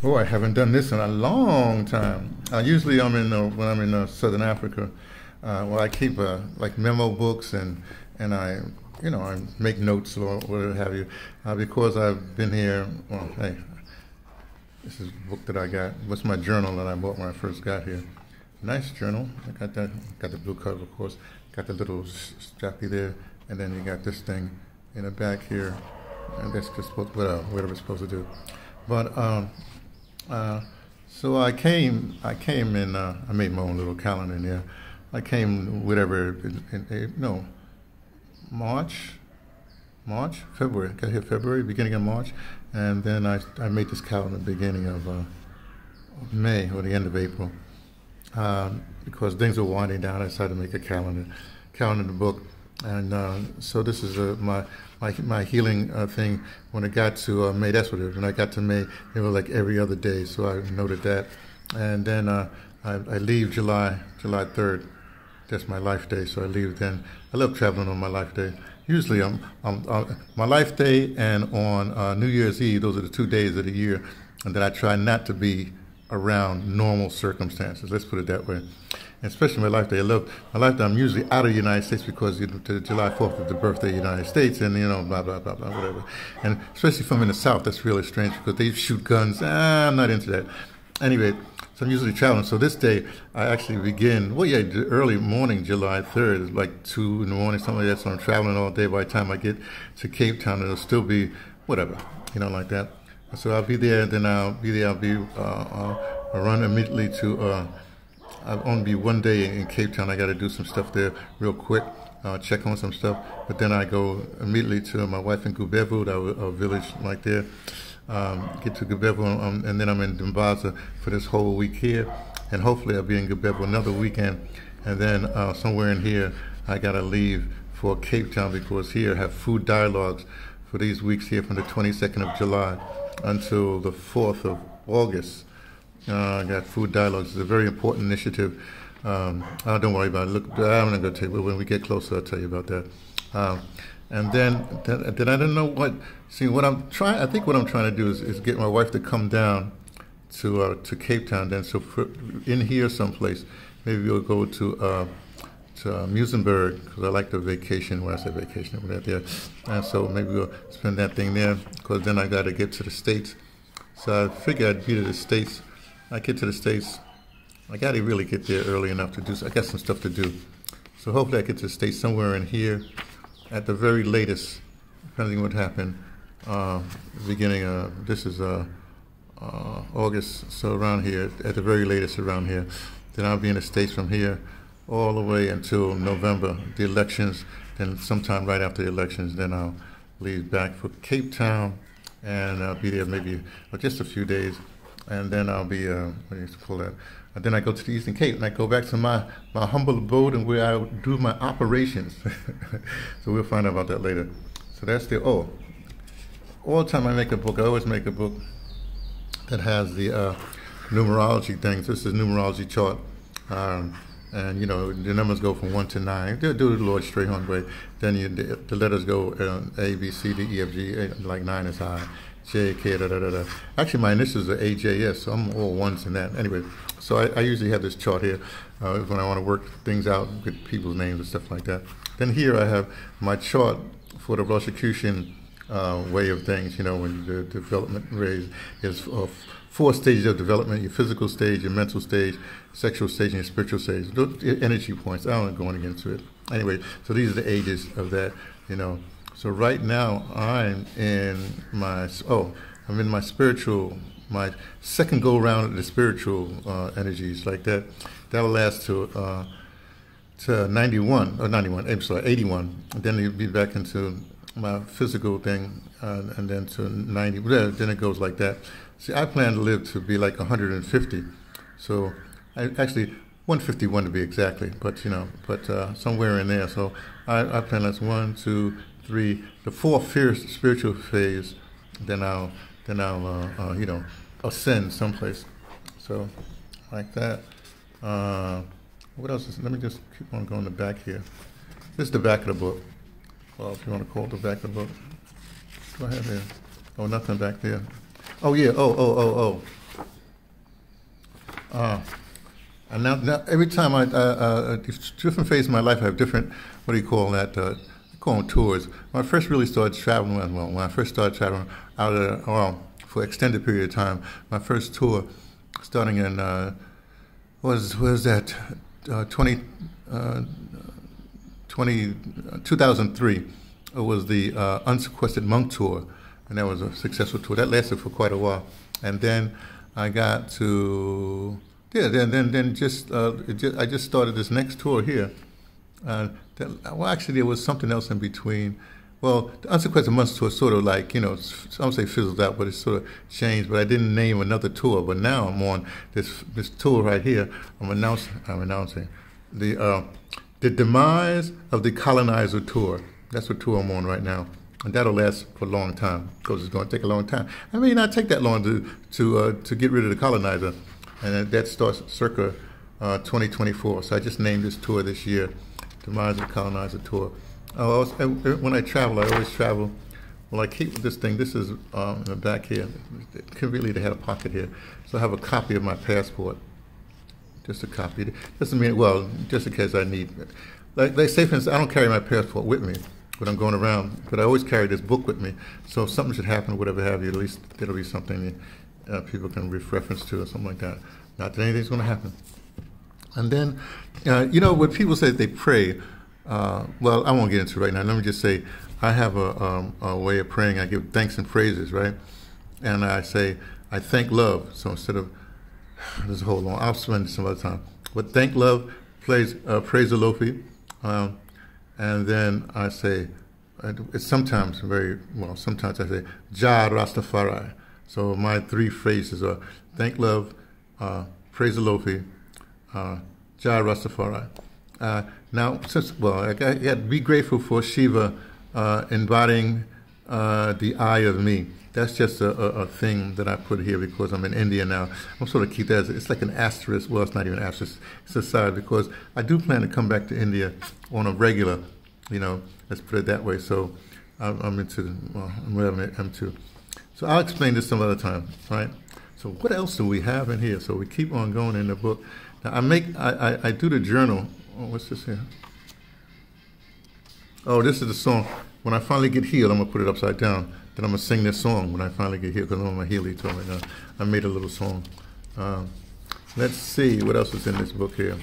Oh, I haven't done this in a long time. Uh, usually, I'm in uh, when I'm in uh, Southern Africa. Uh, well, I keep uh, like memo books and and I, you know, I make notes or whatever have you. Uh, because I've been here. Well, hey, this is a book that I got. What's my journal that I bought when I first got here? Nice journal. I got that. Got the blue cover, of course. Got the little strappy there, and then you got this thing in the back here, and that's just what whatever, it's supposed to do. But um, uh, so I came. I came in. Uh, I made my own little calendar there. I came whatever. In, in, in, no, March, March, February. Got here February, beginning of March, and then I I made this calendar beginning of, uh, of May or the end of April. Um, because things were winding down, I decided to make a calendar, calendar book, and uh, so this is uh, my my my healing uh, thing. When it got to uh, May, that's what it was. When I got to May, it was like every other day, so I noted that, and then uh, I, I leave July July third. That's my life day, so I leave then. I love traveling on my life day. Usually, I'm, I'm, I'm my life day and on uh, New Year's Eve. Those are the two days of the year, and that I try not to be around normal circumstances. Let's put it that way. And especially my life day. I love my life day. I'm usually out of the United States because you know, July 4th is the birthday of the United States, and you know, blah blah blah blah whatever. And especially if I'm in the South, that's really strange because they shoot guns. Ah, I'm not into that. Anyway, so I'm usually traveling. So this day, I actually begin. Well, yeah, early morning, July 3rd, it's like two in the morning, something like that. So I'm traveling all day. By the time I get to Cape Town, it'll still be whatever, you know, like that. So I'll be there. Then I'll be there. I'll be. Uh, uh, I'll run immediately to. Uh, I'll only be one day in Cape Town. I got to do some stuff there real quick. Uh, check on some stuff, but then I go immediately to my wife in Gubevu, our, village right there. Um, get to Gubevu, um, and then I'm in Dimbaza for this whole week here, and hopefully I'll be in Gubevu another weekend, and then uh, somewhere in here I gotta leave for Cape Town because here I have food dialogues for these weeks here from the 22nd of July until the 4th of August. Uh, I got Food Dialogues. It's a very important initiative. Um, oh, don't worry about it. Look, I'm not going to tell you, when we get closer, I'll tell you about that. Um, and then, then, then I don't know what. See, what I'm trying. I think what I'm trying to do is, is get my wife to come down to uh, to Cape Town. Then, so for, in here someplace, maybe we'll go to uh, uh, Muizenberg because I like the vacation. When I say vacation, we're there, and so maybe we'll spend that thing there. Because then I got to get to the states. So I figured I'd be to the states. I get to the states. I got to really get there early enough to do. I got some stuff to do. So hopefully I get to the states somewhere in here, at the very latest, depending what happened. Uh, beginning of this is uh, uh, August, so around here, at the very latest around here. Then I'll be in the states from here all the way until November, the elections. Then sometime right after the elections, then I'll leave back for Cape Town, and I'll be there maybe just a few days, and then I'll be uh, what do you call that? And then I go to the Eastern Cape, and I go back to my, my humble abode and where I do my operations. so we'll find out about that later. So that's the oh. All the time I make a book, I always make a book that has the uh, numerology things. This is numerology chart. Um, and you know the numbers go from one to nine. Do, do the Lord Strayhorn way. Then you, the, the, letters go uh, A, B, C, D, E, F, G. A, like nine is high. J, K, da, da, da, da. Actually, my initials are AJS, so I'm all ones in that. Anyway, so I, I usually have this chart here uh, when I want to work things out with people's names and stuff like that. Then here I have my chart for the Rosicrucian uh, way of things. You know, when the development rate is of four stages of development your physical stage, your mental stage, sexual stage, and spiritual stage. Those energy points. I don't go into it. Anyway, so these are the ages of that, you know. So right now I'm in my, oh, I'm in my spiritual, my second go round of the spiritual uh, energies like that. That'll last to, uh, to 91, or 91, I'm sorry, 81. And then you'll be back into my physical thing, uh, and then to 90, then it goes like that. See, I plan to live to be like 150. So, I, actually, 151 to be exactly, but you know, but uh, somewhere in there. So, I, I plan that's one, two, three, the fourth fierce spiritual phase. Then I'll, then I'll, uh, uh, you know, ascend someplace. So, like that. Uh, what else is? Let me just keep on going the back here. This is the back of the book. Well, if you want to call it the back of the book, go ahead there. Oh, nothing back there. Oh yeah. Oh oh oh oh. Uh, and now, now every time I, uh, uh, different phases of my life, I have different, what do you call that? Uh, call them tours. When I first really started traveling, well, when I first started traveling out of, well, for extended period of time, my first tour, starting in, uh, was, was that, uh, 20, uh, 20, 2003, it was the uh, Unsequestered Monk Tour, and that was a successful tour. That lasted for quite a while. And then I got to yeah, then then then just, uh, just I just started this next tour here. Uh, that, well, actually, there was something else in between. Well, the Unsequestered Monks tour sort of like you know some say fizzled out, but it sort of changed. But I didn't name another tour. But now I'm on this this tour right here. I'm announcing I'm announcing the uh, the demise of the colonizer tour. That's what tour I'm on right now and that'll last for a long time because it's going to take a long time. I may not take that long to to uh, to get rid of the colonizer, and that starts circa uh, 2024. So I just named this tour this year, Demise of Colonizer Tour. Uh, when I travel, I always travel. Well, I keep this thing. This is um, in the back here. Conveniently, they had a pocket here, so I have a copy of my passport. Just a copy. Doesn't mean well, just in case I need. Like, like say for instance, I don't carry my passport with me when I'm going around, but I always carry this book with me. So if something should happen, whatever have you, at least it'll be something uh, people can reference to or something like that. Not that anything's going to happen. And then, uh, you know, when people say they pray, uh, well, I won't get into it right now. Let me just say, I have a, um, a way of praying. I give thanks and praises, right? And I say, I thank love. So instead of, a whole long, I'll spend some other time. But thank love, praise, uh, praise the Lofi. Um, and then I say, it's sometimes very, well, sometimes I say, Jah Rastafari. So my three phrases are thank love, uh, praise the Lofi, uh, Jah Rastafari. Uh, now, since, well, I got, be grateful for Shiva uh, uh, the eye of me. That's just a, a, a, thing that I put here because I'm in India now. I'm sort of keep that as it's like an asterisk. Well, it's not even an asterisk. It's a side because I do plan to come back to India on a regular. You know, let's put it that way. So I'm, I'm into well, I'm, I'm into so I'll explain this some other time, right? So what else do we have in here? So we keep on going in the book. Now I make I, I, I do the journal. Oh, what's this here? Oh, this is the song. When I finally get healed, I'm gonna put it upside down. Then I'm gonna sing this song when I finally get healed because I'm on my healing tour right now. I made a little song. Um, let's see what else is in this book here.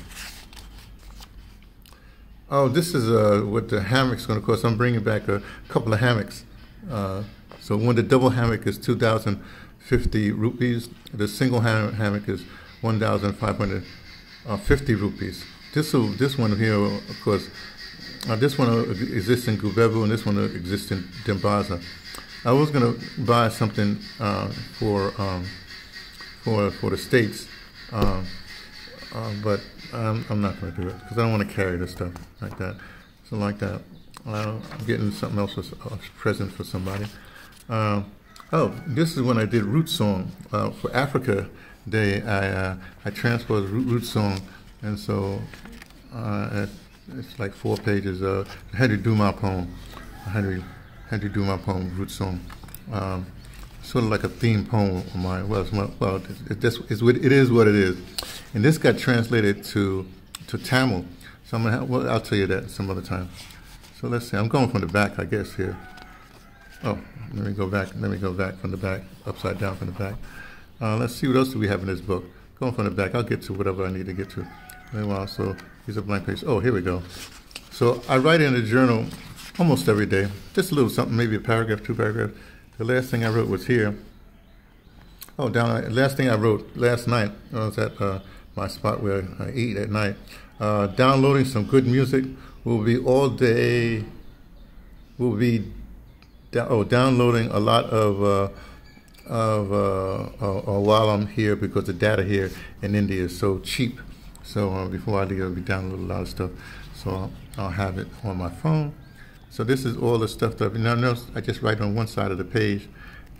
Oh, this is uh, what the hammock's going to cost. I'm bringing back a couple of hammocks. Uh, so when the double hammock is 2,050 rupees, the single hammock is 1,550 rupees. This this one here, of course, uh, this one exists in Gubebu and this one exists in Dimbaza. I was going to buy something uh, for um, for for the states, uh, uh but I'm, I'm not going to do it because I don't want to carry this stuff like that. So like that, I'm getting something else as a present for somebody. Uh, oh, this is when I did Root Song uh, for Africa Day. I uh, I transposed Root, Root Song, and so uh, it's like four pages. I had to do my poem. I had to had to do my poem Root Song. Um, sort of like a theme poem of mine. Well, well, it, it, it's, it is what it is, and this got translated to to Tamil. So I'm gonna have, well, I'll tell you that some other time. So let's see. I'm going from the back, I guess here. Oh, let me go back. Let me go back from the back, upside down from the back. Uh, let's see what else do we have in this book. Going from the back, I'll get to whatever I need to get to. Meanwhile, so these a blank page. Oh, here we go. So I write in the journal almost every day, just a little something, maybe a paragraph, two paragraphs. The last thing I wrote was here. Oh, down. Last thing I wrote last night I was at uh, my spot where I eat at night. Uh, downloading some good music will be all day. we'll be oh, downloading a lot of uh, of uh, uh, uh, while I'm here because the data here in India is so cheap. So uh, before I leave, I'll be downloading a lot of stuff. So I'll, I'll, have it on my phone. So this is all the stuff that now I just write on one side of the page,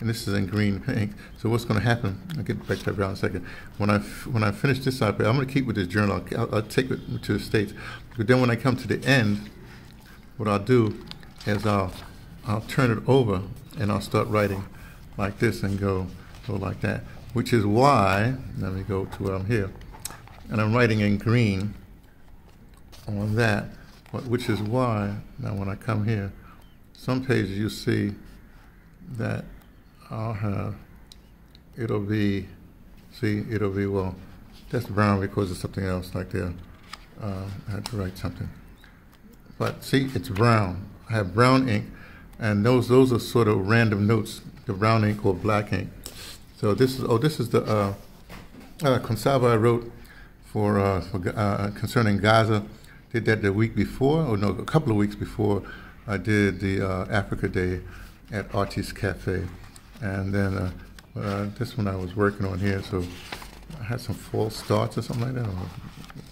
and this is in green ink. So what's going to happen? I'll get back to that brown in a second. When I when I finish this side, I'm going to keep with this journal. I'll, I'll, I'll take it to the states. But then when I come to the end, what I'll do is I'll I'll turn it over and I'll start writing like this and go go like that. which is why, let me go to where I'm here, and I'm writing in green on that, which is why, now when I come here, some pages you see that I'll have, it'll be, see, it'll be, well, that's brown because it's something else like there. Uh, I had to write something. But see, it's brown. I have brown ink, and those those are sort of random notes, the brown ink or black ink. So this is, oh, this is the uh, uh, Kwansaba I wrote for, uh, for uh, concerning Gaza. Did that the week before, or no, a couple of weeks before I did the uh, Africa Day at Artist Cafe. And then uh, uh, this one I was working on here, so I had some false starts or something like that, or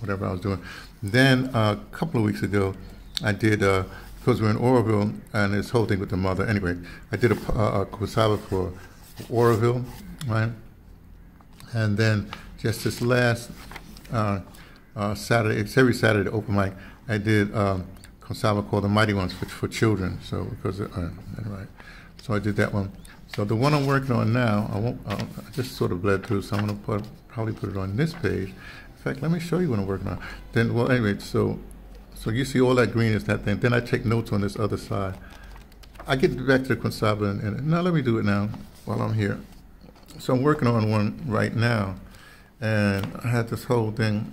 whatever I was doing. Then uh, a couple of weeks ago, I did, uh, because we're in Auroville and this whole thing with the mother, anyway, I did a, a, a for Auroville, right? And then just this last uh, uh, Saturday, it's every Saturday open mic, I did um, called The Mighty Ones for, for children. So because uh, right, so I did that one. So the one I'm working on now, I won't. I just sort of bled through, so I'm gonna put, probably put it on this page. In fact, let me show you what I'm working on. Then, well, anyway, so so you see all that green is that thing. Then I take notes on this other side. I get back to the Kwansaba, and, and now let me do it now while I'm here. So I'm working on one right now, and I had this whole thing.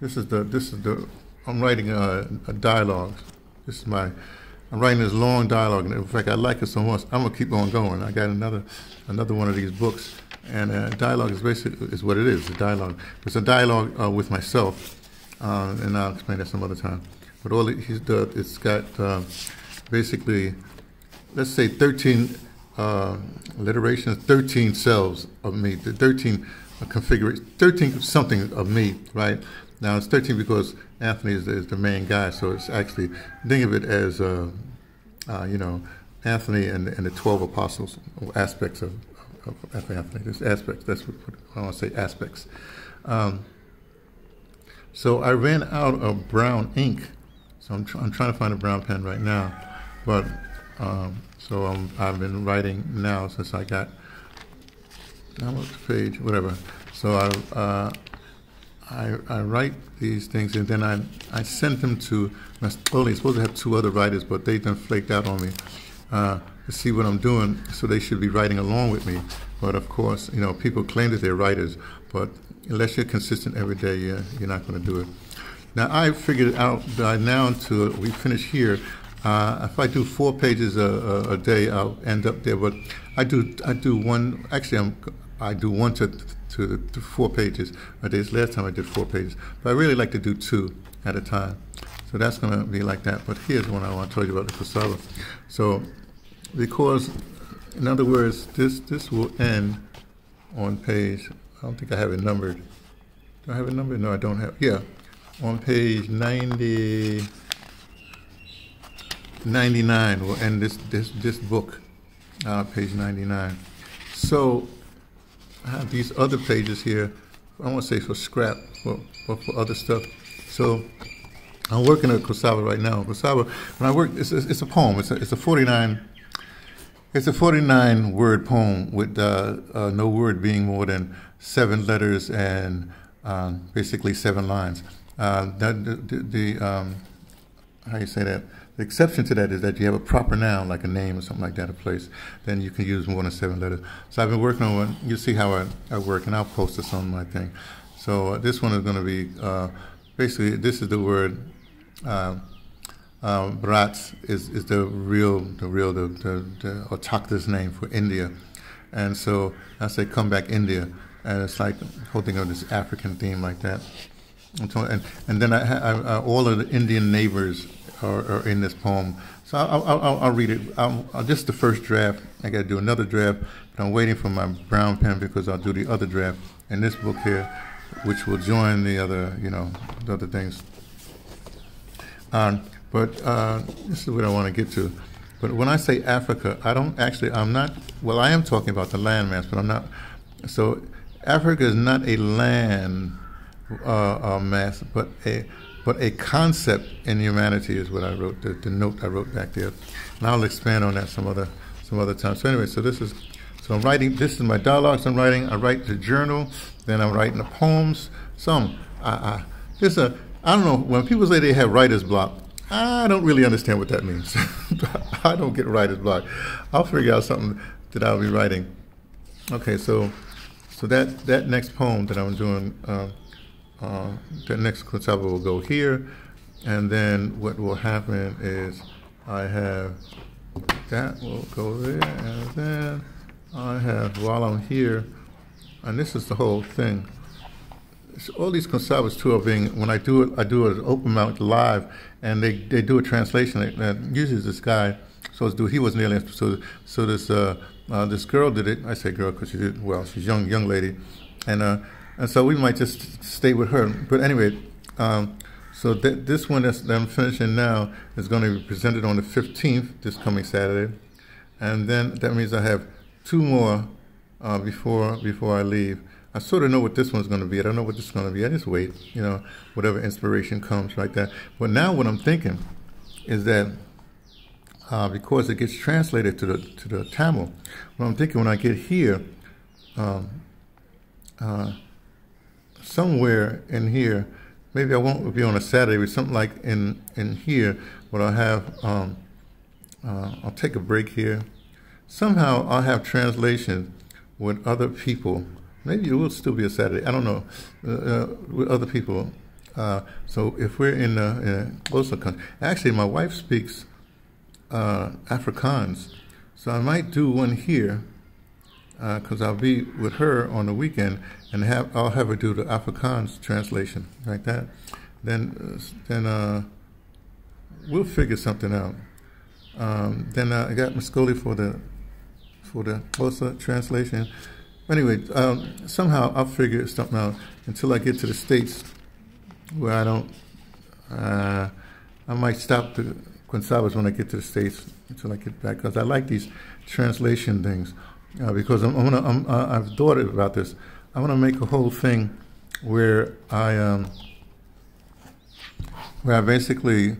This is the this is the I'm writing a, a dialogue. This is my, I'm writing this long dialogue. And in fact, I like it so much. I'm gonna keep on going. I got another, another one of these books, and uh, dialogue is basically is what it is. A dialogue. It's a dialogue uh, with myself, uh, and I'll explain that some other time. But all he's done, it's got uh, basically, let's say 13 uh, alliterations, 13 cells of me, 13 uh, configuration, 13 something of me, right? Now it's 13 because Anthony is, is, the main guy, so it's actually think of it as uh, uh, you know Anthony and, and the 12 apostles aspects of, of, of Anthony. There's aspects. That's what, I want to say aspects. Um, so I ran out of brown ink, so I'm, tr- I'm trying to find a brown pen right now, but um, so i have been writing now since I got download the page, whatever. So I. Uh, I, I write these things and then I, I send them to, my, only supposed to have two other writers, but they then flaked out on me uh, to see what I'm doing, so they should be writing along with me. But of course, you know, people claim that they're writers, but unless you're consistent every day, you're, you're not going to do it. Now, I figured out by now until we finish here, uh, if I do four pages a, a, a, day, I'll end up there. But I do I do one. Actually, I'm I do one to to, to four pages a day. Last time I did four pages, but I really like to do two at a time. So that's going to be like that. But here's one I want to tell you about the Kwansaba. So because, in other words, this this will end on page. I don't think I have it numbered. Do I have it numbered? No, I don't have. Yeah, on page 90. 99 will end this this this book, uh, page 99. So I have these other pages here. I want to say for scrap, but for, other stuff. So I'm working at Kwansaba right now. Kwansaba, when I work, it's a, it's a poem. It's a, it's a 49. It's a 49 word poem with uh, uh, no word being more than seven letters and um, basically seven lines. Uh, the, the, the um, how you say that? The exception to that is that you have a proper noun, like a name or something like that, a place, then you can use more than seven letters. So I've been working on one. You see how I, I work, and I'll post this on my thing. So uh, this one is going to be uh, basically this is the word. Uh, um, Bharat is, is the real the real the, the, the autochthonous name for India, and so I say come back India, and it's like holding on this African theme like that. And, and, and then I, I, I, all of the Indian neighbors are in this poem. So I'll, I'll, I'll read it. I'll, I'll, just the first draft. I got to do another draft, but I'm waiting for my brown pen because I'll do the other draft in this book here, which will join the other, you know, the other things. Um, but uh, this is what I want to get to. But when I say Africa, I don't actually, I'm not, well, I am talking about the landmass, but I'm not. So Africa is not a land uh, uh, mass, but a but a concept in humanity is what I wrote, the, the note I wrote back there. And I'll expand on that some other some other time. So anyway, so this is So I'm writing. This is my dialogues. I'm writing. I write the journal. Then I'm writing the poems. Some. I, I just a. I don't know. When people say they have writer's block, I don't really understand what that means. I don't get writer's block. I'll figure out something that I'll be writing. Okay, so so that that next poem that I'm doing, uh, uh, that next Kwansaba will go here, and then what will happen is I have that will go there, and then I have while I'm here, and this is the whole thing. So all these conservatives too are being when I do it, I do an open mic live, and they, they do a translation. And usually this guy, so dude, he wasn't there. So so this uh, uh, this girl did it. I say girl because she did well. She's young young lady, and uh, and so we might just stay with her. But anyway, um, so th- this one that I'm finishing now is going to be presented on the 15th, this coming Saturday, and then that means I have two more uh, before before I leave. I sort of know what this one's going to be. I don't know what this is going to be. I just wait, you know, whatever inspiration comes like that. But now what I'm thinking is that uh, because it gets translated to the to the Tamil, what I'm thinking when I get here, um, uh, somewhere in here, maybe I won't be on a Saturday, but something like in in here, but I'll have um, uh, I'll take a break here. Somehow I'll have translation with other people maybe it will still be a Saturday. I don't know uh, uh, with other people. Uh, so if we're in a, in a, Xhosa country, actually, my wife speaks uh, Afrikaans, so I might do one here because uh, I'll be with her on the weekend and have I'll have her do the Afrikaans translation like that. Then then we'll figure something out. Um, then I got Muscoli for the for the Xhosa translation. Anyway, um, somehow I'll figure something out until I get to the States where I don't, uh, I might stop the Kwansabas when I get to the States until I get back because I like these translation things uh, because I'm, I'm gonna, I'm, uh, I've thought about this. I want to make a whole thing where I, um, where I basically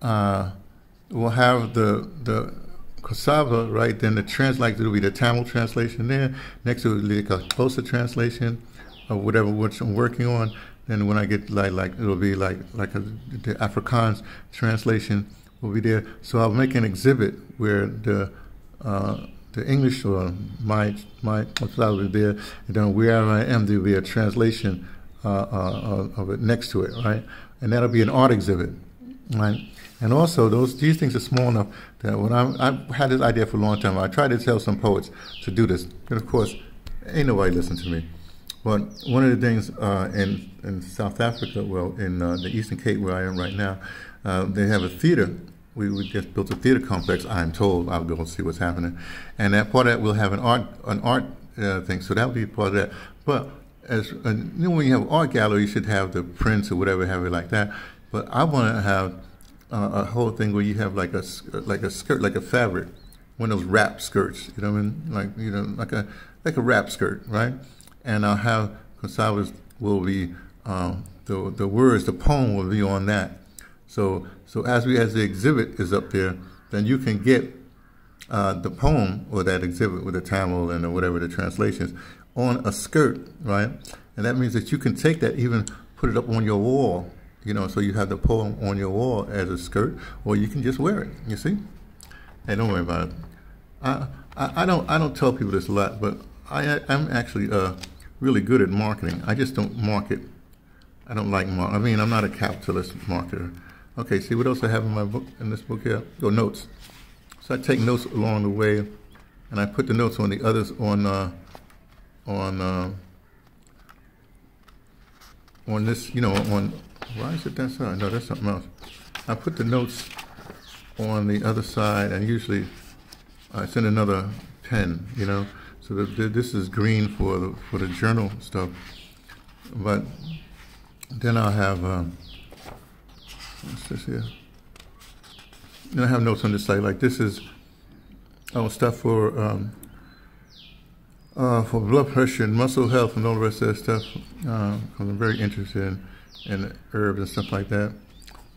uh, will have the, the Kwansaba, right? Then the translate will be the Tamil translation there. Next like a Xhosa translation of whatever which I'm working on. Then when I get like like it'll be like like a, the Afrikaans translation will be there. So I'll make an exhibit where the uh, the English or my my be there, and then wherever I am there'll be a translation uh, uh, of it next to it, right? And that'll be an art exhibit, right? And also, those these things are small enough that when I'm, I've had this idea for a long time. I tried to tell some poets to do this, and of course, ain't nobody listened to me. But one of the things uh, in in South Africa, well, in uh, the Eastern Cape where I am right now, uh, they have a theater. We, just built a theater complex. I'm told I'll go and see what's happening, and that part of that will have an art an art uh, thing. So that'll be part of that. But as uh, you when you have art gallery, you should have the prints or whatever, have it like that. But I want to have uh, a whole thing where you have like a like a skirt, like a fabric, one of those wrap skirts. You know what I mean? Like you know, like a like a wrap skirt, right? And I'll have Gonzalez will be um, the the words, the poem will be on that. So so as we as the exhibit is up there, then you can get uh, the poem or that exhibit with the Tamil and whatever the translations on a skirt, right? And that means that you can take that, even put it up on your wall you know, so you have the poem on your wall as a skirt, or you can just wear it. You see? Hey, don't worry about it. I, I, I don't I don't tell people this a lot, but I I'm actually uh, really good at marketing. I just don't market. I don't like mark. I mean, I'm not a capitalist marketer. Okay, see what else I have in my book in this book here? Go notes. So I take notes along the way, and I put the notes on the others on uh, on uh, on this, you know, on why is it that side? No, that's something else. I put the notes on the other side, and usually I send another pen, you know. So the, the, this is green for the for the journal stuff, but then I'll have um, what's this here? Then I have notes on this side, like this is oh stuff for um, uh, for blood pressure and muscle health and all the rest of that stuff. Uh, I'm very interested in and herbs and stuff like that.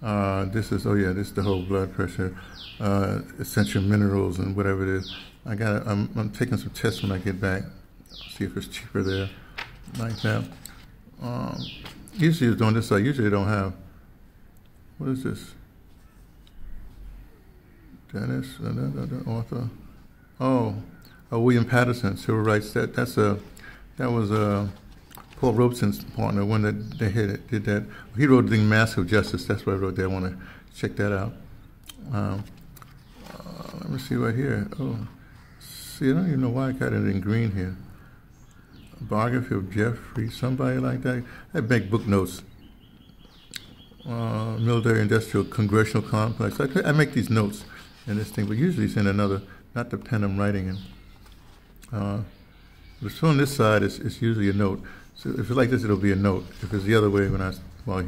Uh, this is, oh yeah, this is the whole blood pressure, uh, essential minerals and whatever it is. I got. I'm, I'm taking some tests when I get back. See if it's cheaper there, like that. Um, usually it's on this side. Usually they don't have. What is this? Dennis, uh, author. Oh, uh, William Patterson, civil rights. That that's a that was a Paul Robeson's partner when that they had, did that. He wrote the Mask of Justice. That's what I wrote there. I want to check that out. Um, uh, let me see right here. Oh, see, I don't even know why I got it in green here. Biography of Jeffrey, somebody like that. I make book notes. Uh, military industrial congressional complex. I, I, make these notes in this thing, but usually it's in another, not the pen I'm writing in. Uh, if it's on this side, it's, it's usually a note. So if it's like this, it'll be a note. If it's the other way, when I, well,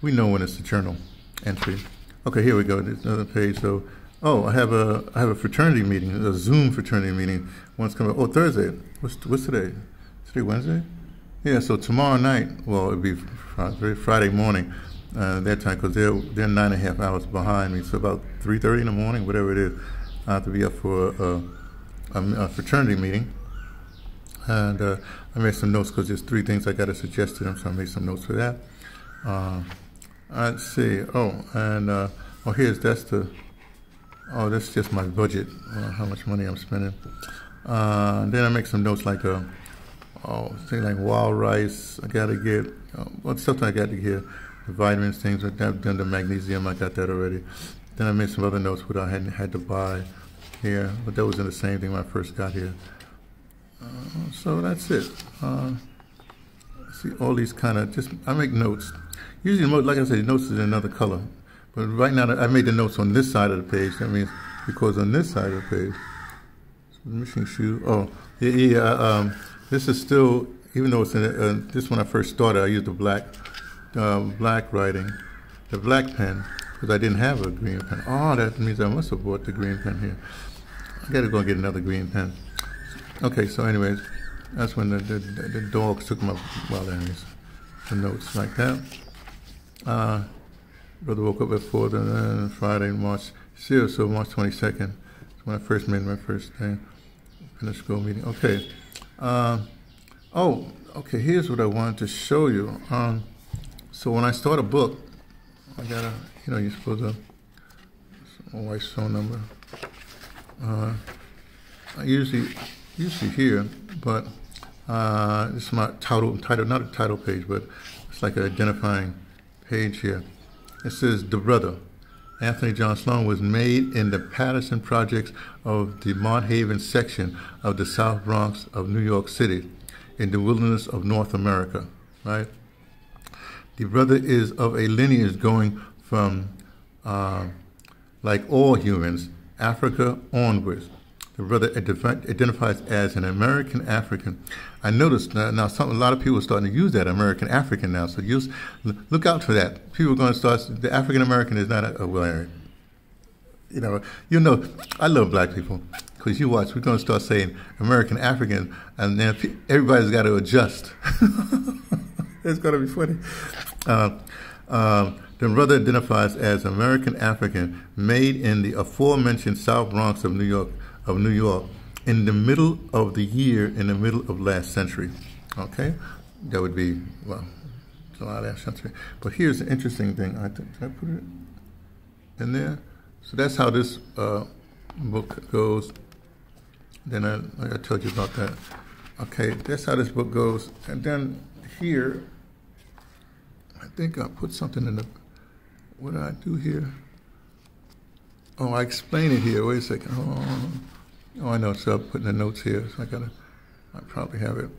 we know when it's the journal entry. Okay, here we go. There's another page. So, oh, I have a I have a fraternity meeting, a Zoom fraternity meeting. Once coming. Oh, Thursday. What's what's today? Today Wednesday. Yeah. So tomorrow night. Well, it'll be Friday morning. Uh, that time because they're they're nine and a half hours behind me. So about three thirty in the morning, whatever it is, I have to be up for a, a, a fraternity meeting. And uh, I made some notes because there's three things I got to suggest to them, so I made some notes for that. Uh, let's see. Oh, and uh, oh, here's that's the. Oh, that's just my budget. Uh, how much money I'm spending. Uh, then I make some notes like uh, oh, things like wild rice. I got to get uh, what stuff I got to get. Vitamins, things that. Then the magnesium, I got that already. Then I made some other notes what I hadn't had to buy here, but that was in the same thing when I first got here. Uh, so that's it. Uh, see all these kind of just I make notes. Usually, like I said, notes is in another color. But right now, I made the notes on this side of the page. That means because on this side of the page, missing shoe. Oh, yeah, yeah. Um, this is still, even though it's in uh, this when I first started, I used the black, uh, black writing, the black pen because I didn't have a green pen. Oh, that means I must have bought the green pen here. I got to go and get another green pen. Okay, so anyways, that's when the, the, the dogs took my, well, anyways, the notes like that. Uh, brother woke up at 4, then Friday, March 0, so March 22nd. That's when I first made my first in the school meeting. Okay. Uh, oh, okay, here's what I wanted to show you. Um, so when I start a book, I gotta, you know, you're supposed to, my wife's phone number. Uh, I usually usually here, but uh, this is my title, title, not a title page, but it's like an identifying page here. It says, The Brother, Anthony John Sloan, was made in the Patterson projects of the Mott Haven section of the South Bronx of New York City in the wilderness of North America, right? The brother is of a lineage going from, uh, like all humans, Africa onwards the brother identifies as an American African. I noticed now, now some, a lot of people are starting to use that American African now. So use, look out for that. People are going to start. The African American is not a, a well, you know, you know. I love black people because you watch. We're going to start saying American African, and then everybody's got to adjust. it's going to be funny. Uh, uh, the brother identifies as American African, made in the aforementioned South Bronx of New York of New York in the middle of the year in the middle of last century. Okay? That would be, well, July last century. But here's the interesting thing. I think, I put it in there? So that's how this uh, book goes. Then I, I told you about that. Okay, that's how this book goes. And then here, I think I put something in the, what did I do here? Oh, I explain it here. Wait a second. Oh, Oh, I know. So I'm putting the notes here. So I gotta. I probably have it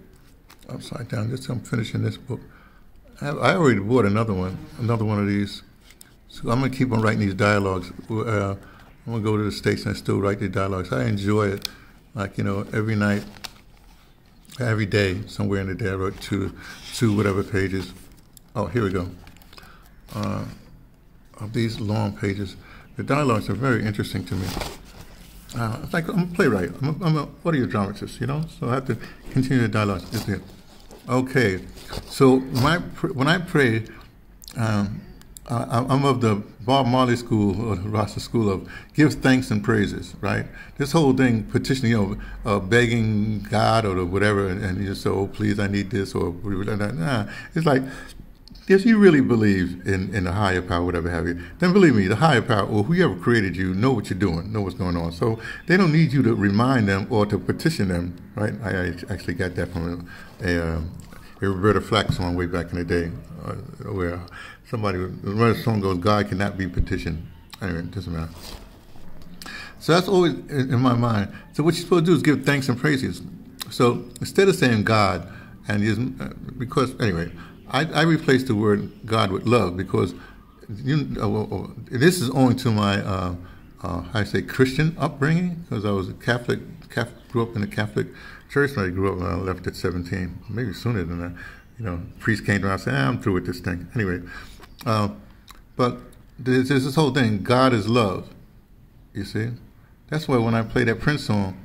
upside down. Just I'm finishing this book. I, have, I already bought another one. Another one of these. So I'm gonna keep on writing these dialogues. Uh, I'm gonna go to the states and I still write the dialogues. I enjoy it. Like you know, every night, every day, somewhere in the day, I wrote two, two whatever pages. Oh, here we go. Uh, of these long pages, the dialogues are very interesting to me uh, it's like I'm a playwright. I'm a, I'm a audio dramatist, you know. So I have to continue the dialogue. Okay. So my when I pray, um, I, I'm of the Bob Marley school or the Rasta school of give thanks and praises, right? This whole thing, petitioning, you know, uh, begging God or whatever, and, you say, oh, please, I need this, or nah. It's like, if you really believe in, in the higher power, whatever have you, then believe me, the higher power or whoever created you know what you're doing, know what's going on. So they don't need you to remind them or to petition them, right? I, actually got that from a, a, a Roberta Flack song way back in the day, uh, where somebody, the song goes, God cannot be petitioned. Anyway, it doesn't matter. So that's always in my mind. So what you're supposed to do is give thanks and praises. So instead of saying God, and uh, because anyway, I, I replaced the word God with love because you, uh, this is owing to my uh, uh, I say Christian upbringing because I was a Catholic, Catholic, grew up in a Catholic church when I grew up when I left at 17, maybe sooner than that. You know, priest came around and said, ah, "I'm through with this thing." Anyway, uh, but there's, there's, this whole thing. God is love. You see, that's why when I play that Prince song,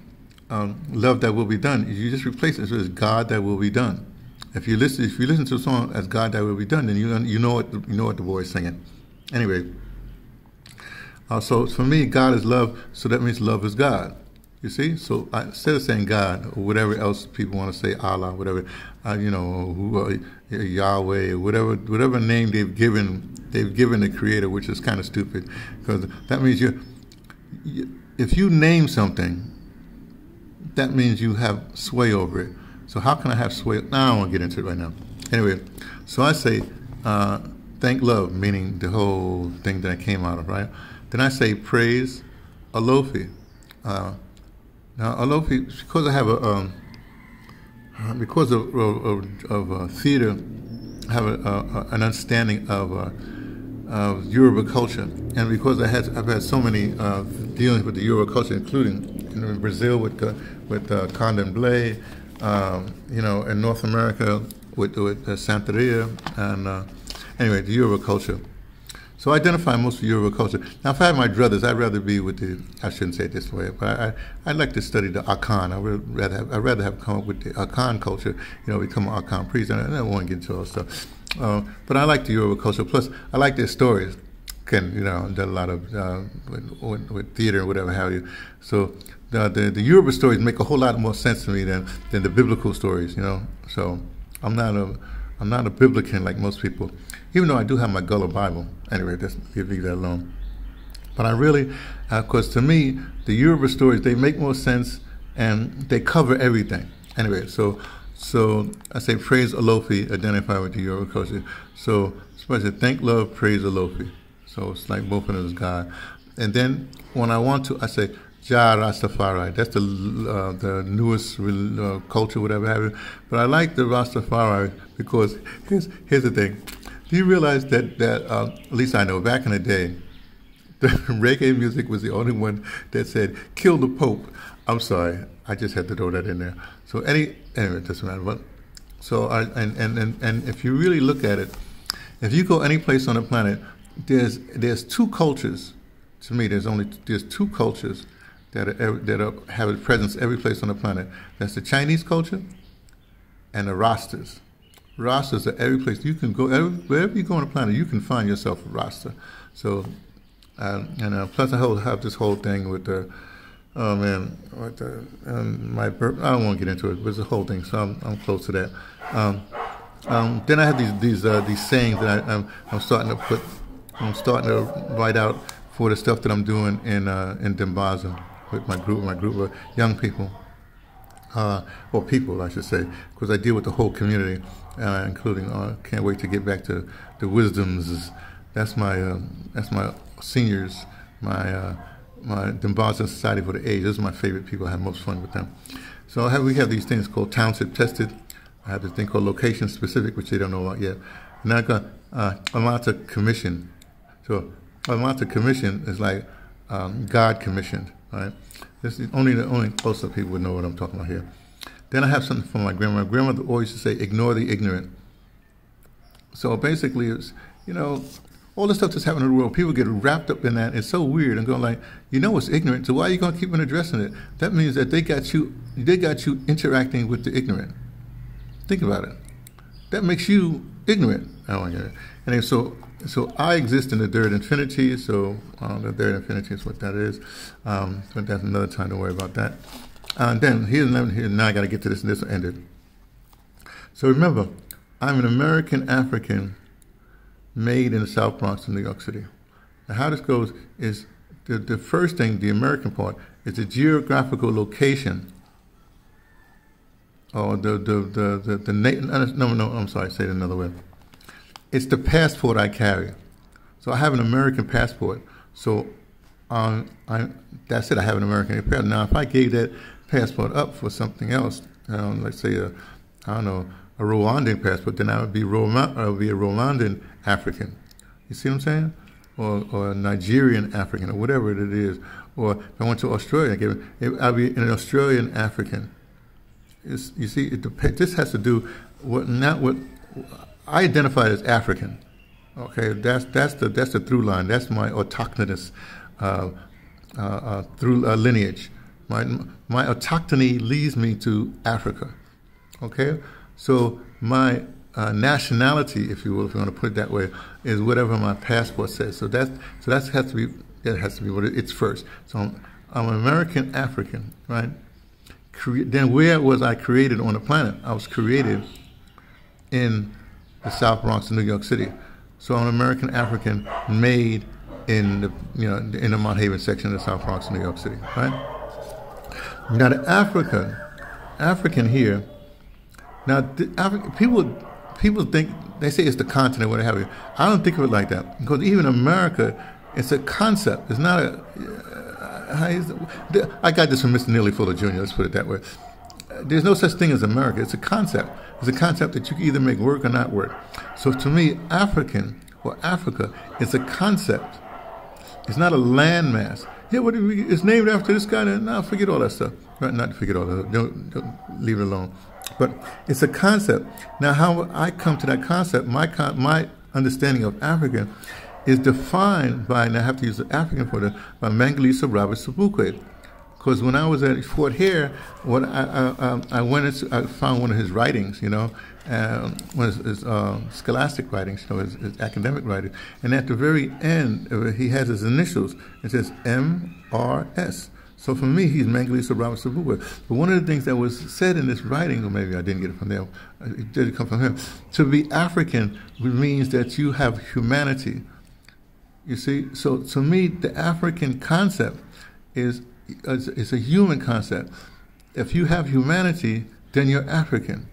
um, "Love That Will Be Done," you just replace it with "God That Will Be Done." If you listen, if you listen to a song as God That Will Be Done, then you you know what the, you know what the boy is singing. Anyway, uh, so for me, God is love, so that means love is God. You see, so instead of saying God or whatever else people want to say, Allah, whatever, uh, you know, who, uh, Yahweh, whatever, whatever name they've given, they've given the Creator, which is kind of stupid, because that means you, you, if you name something, that means you have sway over it. So how can I have sway? No, I don't want to get into it right now. Anyway, so I say, uh, thank love, meaning the whole thing that I came out of, right? Then I say praise Olofi. Uh, now Olofi, because I have a, um, because of, of, of uh, theater, I have a, a, an understanding of, uh, of Yoruba culture, and because I had, I've had so many uh, dealings with the Yoruba culture, including in Brazil with uh, with uh, Candomblé, um, you know, in North America with, with uh, Santeria and uh, anyway, the Yoruba culture. So I identify most of Yoruba culture. Now, if I had my druthers, I'd rather be with the, I shouldn't say it this way, but I, I, would like to study the Akan. I would rather have, I'd rather have come up with the Akan culture, you know, become an Akan priest. And I don't want to get into all stuff. Uh, but I like the Yoruba culture. Plus, I like their stories. Can, you know, done a lot of, uh, with, with theater and whatever have you. So the, the, the Yoruba stories make a whole lot more sense to me than, than the biblical stories, you know. So I'm not a I'm not a biblican like most people, even though I do have my Gullah Bible. Anyway, just leave that alone. But I really, because uh, to me, the Yoruba stories they make more sense and they cover everything. Anyway, so so I say praise Olofi, identify with the Yoruba culture. So especially thank, love, praise Olofi. So it's like both of them is God. And then when I want to, I say Jah Rastafari. That's the uh, the newest uh, culture, whatever have you. But I like the Rastafari because here's here's the thing. Do you realize that that uh, at least I know back in the day, the reggae music was the only one that said "kill the Pope." I'm sorry, I just had to throw that in there. So any anyway, it doesn't matter. But so I and and and, and if you really look at it, if you go any place on the planet, there's there's two cultures. To me, there's only there's two cultures that are, that are, have a presence every place on the planet. That's the Chinese culture and the Rastas. Rastas are every place you can go. Every, wherever you go on the planet, you can find yourself a Rasta. So, uh, and uh, plus I have this whole thing with the, oh man, what the, um, my I don't want to get into it, but it's a whole thing. So I'm, I'm close to that. Um, um, then I have these these uh, these sayings that I, am I'm starting to put, I'm starting to write out for the stuff that I'm doing in uh, in Dimbaza with my group, my group of young people, uh, or people, I should say, because I deal with the whole community, uh, including. Uh, can't wait to get back to the wisdoms. That's my uh, that's my seniors, my uh, my Dimbaza Society for the Age. Those are my favorite people. I have most fun with them. So have, we have these things called township tested. I have this thing called location specific, which they don't know about yet. And I got uh, Amata Commission. So Amata Commission is like um, God commissioned. Right? This is only the only close-up people would know what I'm talking about here. Then I have something from my grandma. My grandmother always used to say, "Ignore the ignorant." So basically, it's you know all the stuff that's happening in the world. People get wrapped up in that. It's so weird and going like, you know, it's ignorant. So why are you going to keep on addressing it? That means that they got you. They got you interacting with the ignorant. Think about it. That makes you ignorant. I don't get it. And so, so I exist in the third infinity. So um, the third infinity is what that is. Um, but that's another time. Don't worry about that. And then here's another. Here, now I got to get to this, and this will end it. So remember, I'm an American African made in the South Bronx of New York City. Now, how this goes is the, the first thing, the American part, is the geographical location or the, the, the, the, the no, no, I'm sorry, say it another way. It's the passport I carry. So I have an American passport. So um, I, that's it, I have an American passport. Now, if I gave that passport up for something else, um, let's say, a, I don't know, a Rwandan passport, then I would be, Roma, I would be a Rwandan African. You see what I'm saying? Or, or a Nigerian African, or whatever it is. Or if I went to Australia, I'd be an Australian African. It's, you see, it, this has to do with not what I identify as African. Okay, that's that's the that's the through line. That's my autochthonous uh, uh, uh, through uh, lineage. My my autochthony leads me to Africa. Okay, so my uh, nationality, if you will, if you want to put it that way, is whatever my passport says. So that so that has to be that has to be what it, it's first. So I'm, I'm an American African, right? Cre- then where was I created on the planet? I was created in the South Bronx of New York City. So I'm an American African made in the you know in the Mott Haven section of the South Bronx of New York City, right? Now the African, African here. Now the Afri- people people think they say it's the continent, what have you. I don't think of it like that because even America, it's a concept. It's not a uh, I got this from Mr. Neely Fuller Jr., let's put it that way. There's no such thing as America. It's a concept. It's a concept that you can either make work or not work. So to me, African or Africa is a concept. It's not a landmass. Yeah, what it's named after this guy. Now forget all that stuff. Not, not forget all that. Don't, don't leave it alone. But it's a concept. Now, how I come to that concept, my my understanding of Africa is defined by, and I have to use the African for that, by Mangaliso Robert Sobukwe. Because when I was at Fort Hare, what I, I, um, I went into, I found one of his writings, you know, um, of his uh, scholastic writings, you know, his, his, academic writings. And at the very end, uh, he has his initials. It says M-R-S. So for me, he's Mangaliso Robert Sobukwe. But one of the things that was said in this writing, or maybe I didn't get it from there, it did come from him, to be African means that you have humanity you see, so to me, the African concept is, is, a human concept. If you have humanity, then you're African.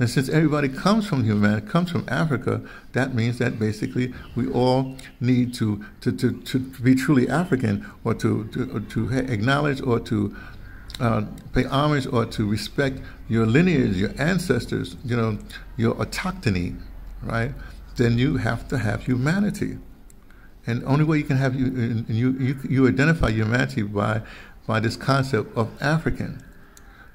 And since everybody comes from humanity, comes from Africa, that means that basically we all need to, to, to, to be truly African or to, to, to acknowledge or to uh, pay homage or to respect your lineage, your ancestors, you know, your autochthony, right? Then you have to have humanity. And only way you can have you, you, you, you identify humanity by, by this concept of African.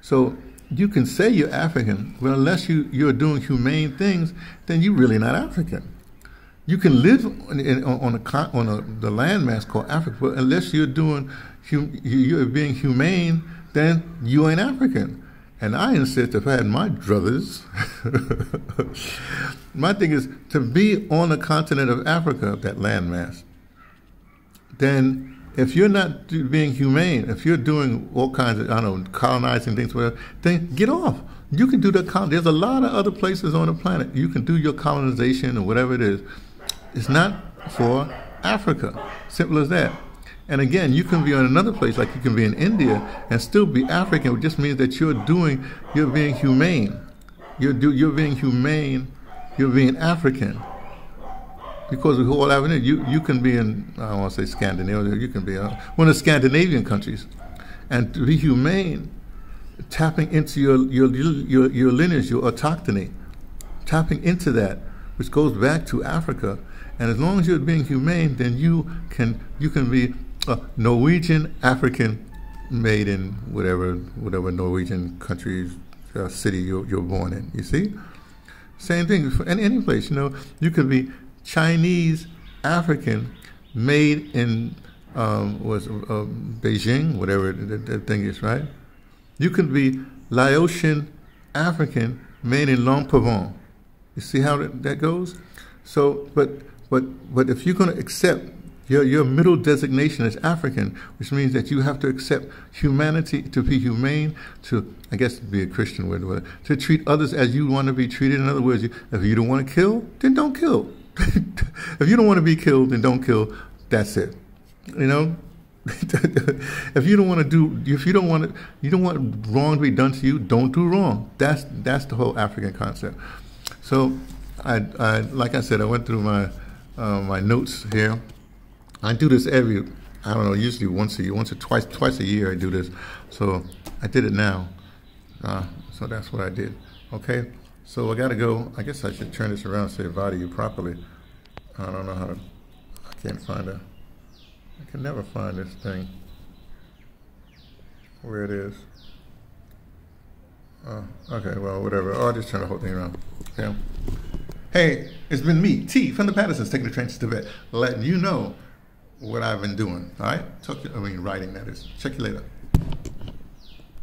So you can say you're African, but unless you, you're doing humane things, then you're really not African. You can live on, in, on, a, on a, the landmass called Africa, but unless you're doing, you're being humane, then you ain't African. And I insist if I had my druthers, my thing is to be on the continent of Africa, that landmass, then if you're not being humane, if you're doing all kinds of, I don't know, colonizing things, whatever, then get off. You can do the, there's a lot of other places on the planet. You can do your colonization or whatever it is. It's not for Africa. Simple as that. And again, you can be in another place, like you can be in India, and still be African. It just means that you're doing, you're being humane. You're, do, you're being humane. You're being African. Because of all avenue, you, you can be in, I don't want to say Scandinavia, you can be in one of the Scandinavian countries. And to be humane, tapping into your, your, your, your lineage, your autochthony, tapping into that, which goes back to Africa. And as long as you're being humane, then you can, you can be a Norwegian African made in whatever whatever Norwegian country uh, city you're, you're, born in. You see, same thing any, any place. You know, you could be Chinese African made in um, was uh, Beijing, whatever the, the, thing is, right? You can be Laotian African made in Luang Prabang. You see how that, goes? So, but but but if you're going to accept your your middle designation is African, which means that you have to accept humanity to be humane, to I guess be a Christian word, to treat others as you want to be treated. In other words, if you don't want to kill, then don't kill. if you don't want to be killed, then don't kill. That's it. You know, if you don't want to do, if you don't want to, you don't want wrong to be done to you, don't do wrong. That's that's the whole African concept. So, I, I like I said, I went through my uh, my notes here. I do this every, I don't know, usually once a year, once or twice, twice a year. I do this. So I did it now. Uh, so that's what I did. Okay. So I got to go. I guess I should turn this around so it body you properly. I don't know how to. I can't find it. I can never find this thing. Where it is. Uh, okay, well, whatever. Oh, I'll just turn the whole thing around. Okay. Hey, it's been me, T, from the Pattersons, taking the train to Tibet, letting you know what I've been doing. All right? Talk to, I mean, writing that is. Check you later.